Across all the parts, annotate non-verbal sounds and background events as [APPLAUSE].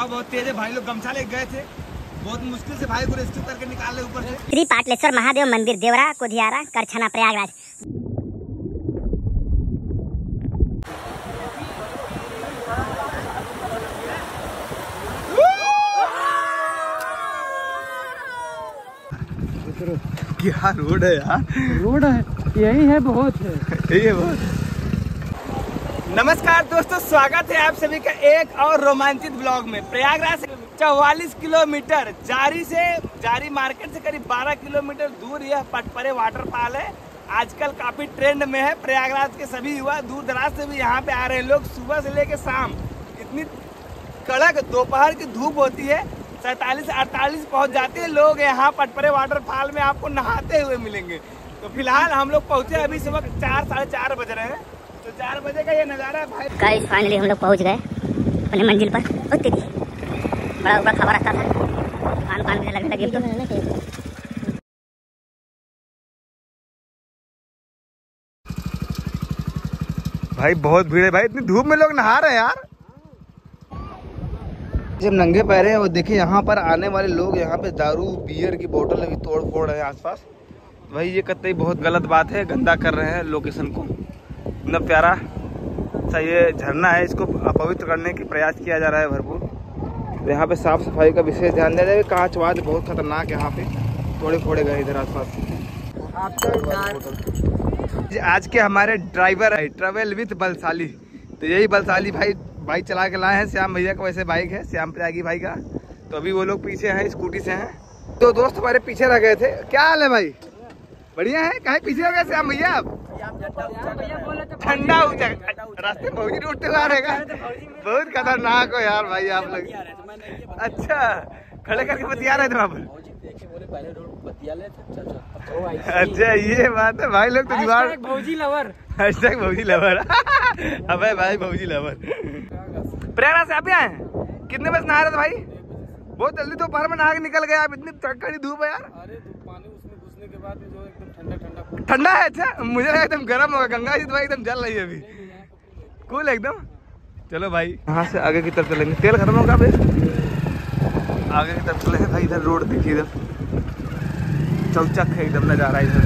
अब बहुत तेज है भाई लोग गमछा लेके गए थे। बहुत मुश्किल से भाई को रेस्क्यू करके निकाले ऊपर से। श्री पाटलेश्वर महादेव मंदिर देवरा कोधियारा करछना प्रयागराज। क्या रोड है यार? रोड है यही है बहुत है। ये बहुत। नमस्कार दोस्तों, स्वागत है आप सभी का एक और रोमांचित ब्लॉग में। प्रयागराज से चौवालीस किलोमीटर, जारी से, जारी मार्केट से करीब 12 किलोमीटर दूर यह पटपरे वाटरफॉल है। आजकल काफ़ी ट्रेंड में है, प्रयागराज के सभी युवा दूर दराज से भी यहाँ पे आ रहे हैं। लोग सुबह से लेकर शाम, इतनी कड़क दोपहर की धूप होती है, सैतालीस, अड़तालीस पहुँच जाते हैं लोग यहाँ पटपरे वाटरफॉल में, आपको नहाते हुए मिलेंगे। तो फ़िलहाल हम लोग पहुँचे अभी सुबह चार, साढ़े चार बज रहे हैं। तो चार बजे का ये नज़ारा भाई। गाइस फाइनली हम लोग पहुँच गए अपने मंजिल पर। ओ तेरी बड़ा ऊपर खबर आता था। कान कान में लगने लगी तो। भाई बहुत भीड़ है भाई। इतनी धूप में लोग नहा रहे हैं यार। जब नंगे पैरे हैं वो देखिए यहाँ पर आने वाले लोग यहाँ पे दारू बियर की बोतल भी तोड़ फोड़ रहे हैं आसपास। भाई ये कतई बहुत गलत बात है। गंदा कर रहे हैं लोकेशन को। इतना प्यारा सा ये झरना है, इसको अपवित्र करने की प्रयास किया जा रहा है भरपूर। तो यहाँ पे साफ़ सफ़ाई का विशेष ध्यान दिया जाए। कांच वाच बहुत खतरनाक यहाँ पे। थोड़े फोड़े गए इधर आसपास। आज के हमारे ड्राइवर है, ट्रेवल विथ बलशाली तो यही बलशाली भाई, बाइक चला के लाए हैं, श्याम भैया का वैसे बाइक है, श्याम त्यागी भाई का। तो अभी वो लोग पीछे हैं, स्कूटी से हैं। तो दोस्त हमारे पीछे रह गए थे। क्या हाल है भाई? बढ़िया है? कहे पीछे हो गए श्याम भैया आप? ठंडा हो जाए। रास्ते में भौजी उठते हुए रहेगा बहुत खतरनाक हो यार भाई आप लोग। अच्छा खड़े करके बतिया रहे थे वहाँ पर? अच्छा ये बात है। भाई लोग तो जुगाड़ भौजी लवर हैशटैग भौजी लवर अबे भाई भौजी लवर प्रयागराज से आप ही आए हैं? कितने बजे नहा रहे थे भाई? बहुत जल्दी दोपहर में नहा के निकल गए आप। इतनी कड़ी धूप है यार। अरे पानी उसमें घुसने के बाद जो एकदम ठंडा ठंडा है अच्छा? मुझे लगा एकदम गर्म होगा गंगा जी तो भाई एकदम जल रही है अभी। कूल एकदम? चलो भाई। यहाँ से आगे की तरफ़ चलेंगे। तेल खत्म होगा अभी आगे की तरफ़ चलेंगे भाई इधर रोड देखिए इधर। चौचक है एकदम नज़ारा इधर।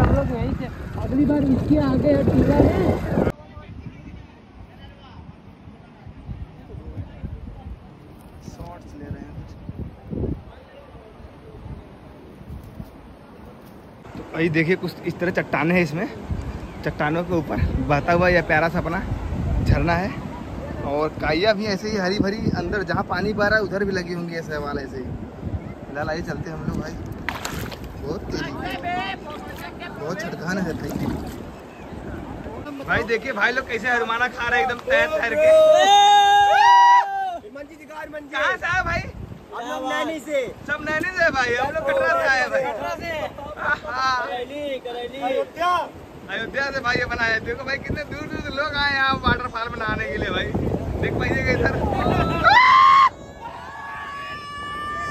हम लोग यहीं से अगली बार इसके आगे है शॉर्ट्स ले रहे हैं तो भाई देखिए कुछ इस तरह चट्टान है इसमें। चट्टानों के ऊपर बहता हुआ यह प्यारा सा अपना झरना है। और काइया भी ऐसे ही हरी भरी अंदर जहाँ पानी बह रहा है उधर भी लगी होंगी ऐसे वाल ऐसे ही फ़िलहाल आइए चलते हैं हम लोग भाई। बहुत तेज़ी। बहुत छटकान है भाई। भाई देखिए भाई लोग कैसे हरमाना खा रहे हैं एकदम तैर तैर के कहाँ से आए भाई? नैनी से। सब नैनी से भाई हम लोग कटरा से आए भाई। अयोध्या अयोध्या से भाई ये बनाया देखो भाई, कितने दूर दूर से लोग आए यहाँ वाटरफॉल बनाने के लिए भाई। देख पाइएगा इधर।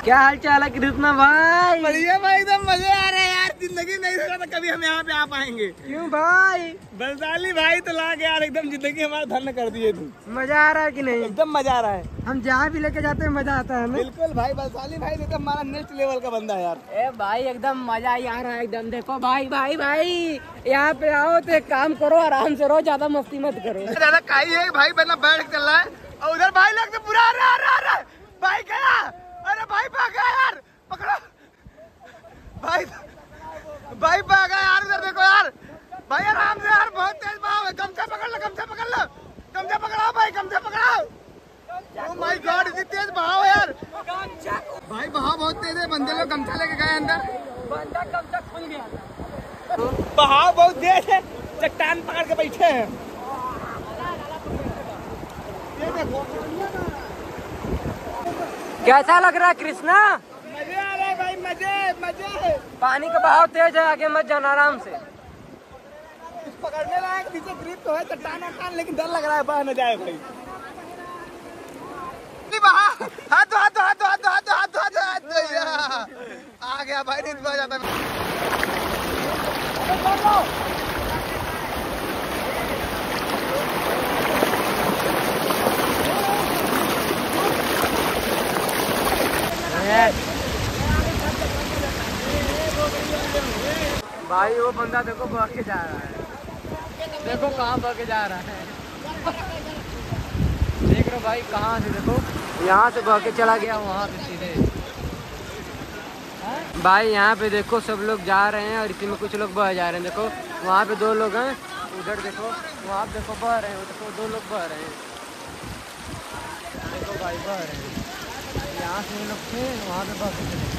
क्या हाल चाल है कृष्णा भाई? बढ़िया भाई एकदम मज़े आ रहे हैं यार। ज़िंदगी नहीं सोचा था कभी हम यहाँ पे आ पाएँगे। क्यों भाई? बलसाली भाई तो ला के यार एकदम ज़िंदगी हमारा धन्य कर दिए तू। मज़ा आ रहा है कि नहीं? एकदम मज़ा आ रहा है। हम जहाँ भी लेके जाते हैं मज़ा आता है बिल्कुल भाई बलसाली भाई तो एकदम हमारा नेक्स्ट लेवल का बंदा है यार। ए भाई एकदम मज़ा ही आ रहा है एकदम। देखो भाई भाई भाई यहाँ पे आओ तो एक काम करो आराम से रहो ज़्यादा मस्ती मत करो। ज़्यादा है भाई मतलब बैठ चल रहा है। और उधर भाई लोग तो पूरा आ रहा आ रहा रहा भाई गया। अरे भाई भागा यार पकड़ो। भाई भाई भागा यार उधर देखो यार। भाई आराम से यार बहुत तेज भाव है। गमछा पकड़ लो गमछा पकड़ लो। गमछा पकड़ाओ भाई गमछा पकड़ाओ। ओ माय गॉड इतनी तेज भाव है यार। भाई भाव बहुत तेज है बंदे लोग गमछा लेके गए अंदर। बंदा तक खुल गया। बहाव बहुत तेज है चट्टान पकड़ के बैठे हैं। ये देखो। कैसा लग रहा है कृष्णा? मज़े आ रहे भाई मज़े मज़े। पानी का बहाव तेज है आगे मत जाना आराम से। पकड़ने लायक पीछे ग्रिप तो है चट्टान वट्टान लेकिन डर लग रहा है बाहर न जाए भाई। भाई, वो बंदा देखो बह के जा रहा है। देखो कहाँ बह के जा रहा है। देख रहे हो भाई, कहाँ से देखो। यहाँ से बह के चला गया, वहाँ पे सीधे। भाई, यहाँ पे देखो, सब लोग जा रहे हैं और इसी में कुछ लोग बह जा रहे हैं। देखो, वहाँ पे दो लोग हैं। उधर देखो, वहाँ पे देखो, बह रहे हैं। देखो, दो लोग बह रहे हैं। देखो भाई, बह रहे हैं। यहाँ से लोग थे, वहाँ पे बह रहे के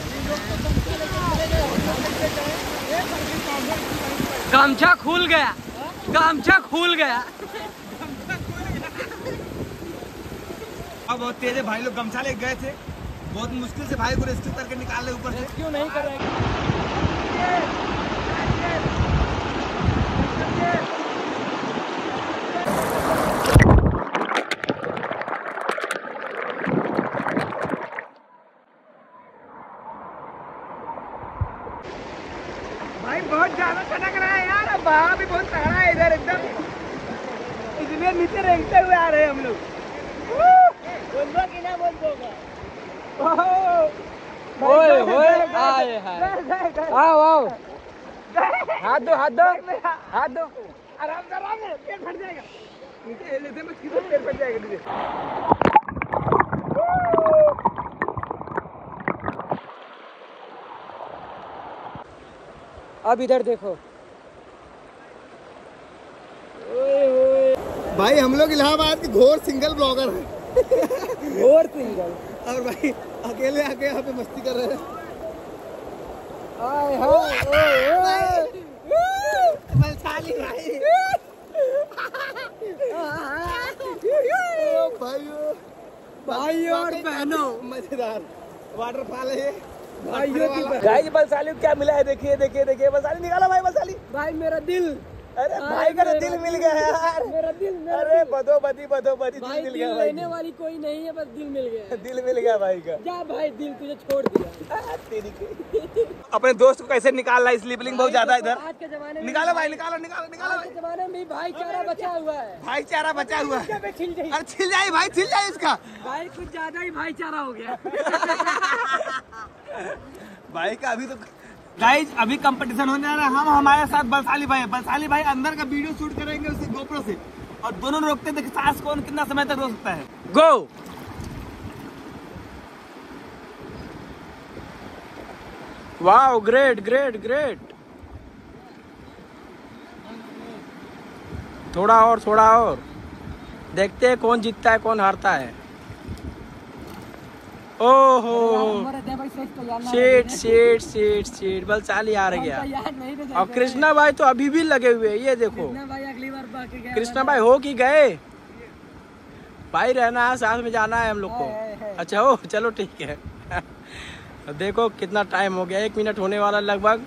गमछा खुल गया। गमछा खुल गया। अब बहुत तेज है भाई लोग गमछा ले गए थे। बहुत मुश्किल से भाई को रेस्क्यू करके निकाल निकाले ऊपर से। क्यों नहीं कर रहे। भाई बहुत ज़्यादा खटक रहा है यार। अब बहा भी बहुत तगड़ा है इधर एकदम। इसलिए नीचे रेंगते हुए आ रहे हैं हम लोग। बोलबो कि ना बोलबो ओए ओए आए हाय। आओ आओ। हाथ दो हाथ दो। हाथ दो। आराम से आराम से। पेट फट जाएगा। नीचे लेते मत किधर पेट फट जाएगा नीचे अब इधर देखो। भाई हम लोग इलाहाबाद के घोर सिंगल ब्लॉगर हैं। घोर सिंगल। और भाई अकेले आके यहाँ पे मस्ती कर रहे हैं। आए हाय बलशाली भाई। भाइयों। भाई और बहनों। मज़ेदार। वाटरफॉल है गाइस बलशाली को क्या मिला है? देखिए देखिए देखिए बसाली निकाला भाई बलशाली भाई मेरा दिल। अरे भाई का तो दिल मिल गया यार। मेरा दिल मेरा अरे बदो बदी बदो बदी दिल मिल गया भाई। लेने वाली कोई नहीं है बस दिल मिल गया दिल मिल गया भाई का। जा भाई दिल तुझे छोड़ दिया। तेरी के। अपने दोस्त को कैसे निकाल रहा है स्लीपलिंग बहुत ज़्यादा इधर। आज के जमाने में निकालो भाई निकालो निकालो निकालो आज के जमाने में भी भाईचारा बचा हुआ है। भाईचारा बचा हुआ है। अरे छिल जाए भाई छिल जाए इसका। भाई कुछ ज़्यादा ही भाईचारा हो गया। [LAUGHS] भाई का अभी तो गाइज़ अभी कंपटीशन होने जा रहा है। हम हमारे साथ बलसाली भाई बलसाली भाई अंदर का वीडियो शूट करेंगे उसे गोप्रो से। और दोनों रोकते थे सांस कौन कितना समय तक रोक सकता है। Go wow great great great थोड़ा और थोड़ा और। देखते हैं कौन जीतता है, कौन हारता है। ओहो। सीट सीट सीट सीट बलसाली हार गया। और कृष्णा भाई तो अभी भी लगे हुए ये देखो। अगली बार कृष्णा भाई हो कि गए? भाई रहना है साथ में जाना है हम लोग को। अच्छा हो चलो ठीक है। [LAUGHS] देखो कितना टाइम हो गया एक मिनट होने वाला लगभग।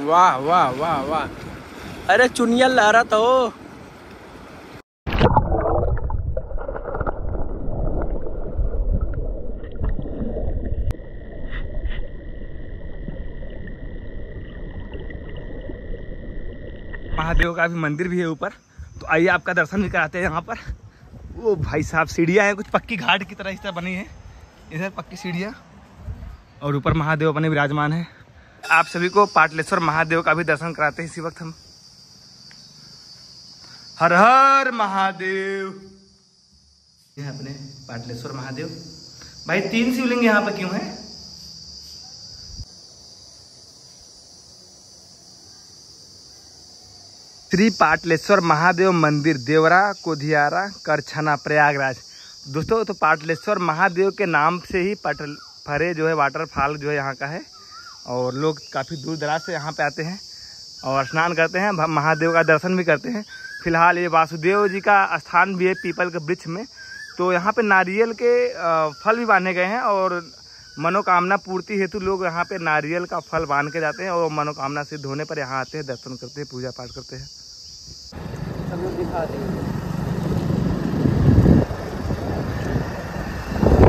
वाह वाह वाह वाह। अरे चुनिया लहरा तो महादेव का भी मंदिर भी है ऊपर। तो आइए आपका दर्शन भी कराते हैं यहाँ पर। वो भाई साहब, सीढ़ियाँ हैं, कुछ पक्की घाट की तरह इस तरह बनी है। इधर पक्की सीढ़ियाँ। और ऊपर महादेव अपने विराजमान है। आप सभी को पाटलेश्वर महादेव का भी दर्शन कराते हैं इसी वक्त हम। हर हर महादेव। ये अपने पाटलेश्वर महादेव। भाई, तीन शिवलिंग यहाँ पर क्यों है? श्री पाटलेश्वर महादेव मंदिर देवरा, कोधियारा, करछना, प्रयागराज। दोस्तों तो पाटलेश्वर महादेव के नाम से ही पटल फरे जो है वाटरफॉल जो है यहाँ का है, और लोग काफ़ी दूर दराज से यहाँ पे आते हैं, और स्नान करते हैं महादेव का दर्शन भी करते हैं। फ़िलहाल ये वासुदेव जी का स्थान भी है पीपल के वृक्ष में। तो यहाँ पे नारियल के फल भी बांधे गए हैं, और मनोकामना पूर्ति हेतु लोग यहाँ पे नारियल का फल बाँध के जाते हैं और मनोकामना सिद्ध होने पर यहाँ आते हैं, दर्शन करते हैं पूजा पाठ करते हैं।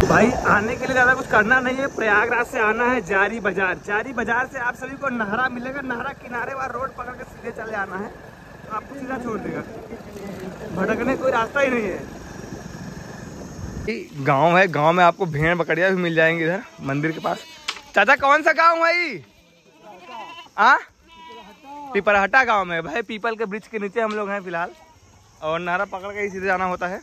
भाई, आने के लिए ज़्यादा कुछ करना नहीं है, प्रयागराज से आना है जारी बाज़ार। जारी बाज़ार से आप सभी को नहरा मिलेगा, नहरा किनारे वाला रोड पकड़ के सीधे चले आना है। तो आपको सीधा छोड़ देगा। भटकने कोई रास्ता ही नहीं है। गाँव है, गाँव में आपको भेड़ बकरिया भी मिल जाएँगे इधर, मंदिर के पास। चाचा, कौन सा गाँव भाई आ? पीपरहटा गाँव में भाई, पीपल के वृक्ष के नीचे हम लोग हैं फ़िलहाल। और नारा पकड़ के ही सीधे जाना होता है।